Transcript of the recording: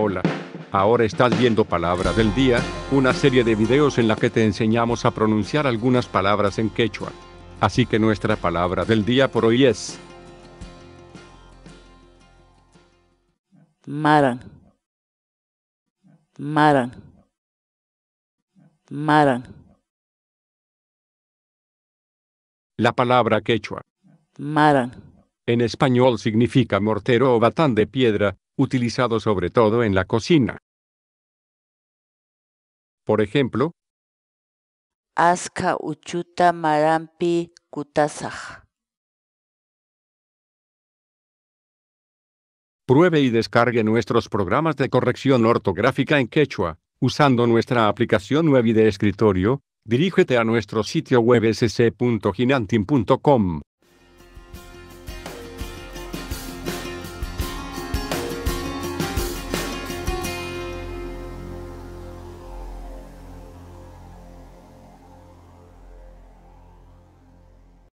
Hola. Ahora estás viendo Palabra del Día, una serie de videos en la que te enseñamos a pronunciar algunas palabras en quechua. Así que nuestra palabra del día por hoy es Maran. Maran. Maran. la palabra quechua. Maran. En español significa mortero o batán de piedra, utilizado sobre todo en la cocina. Por ejemplo, Aska uchuta marampi kutasaj. pruebe y descargue nuestros programas de corrección ortográfica en quechua, usando nuestra aplicación web y de escritorio, dirígete a nuestro sitio web sc.ginantin.com.